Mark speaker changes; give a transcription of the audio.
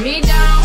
Speaker 1: me down.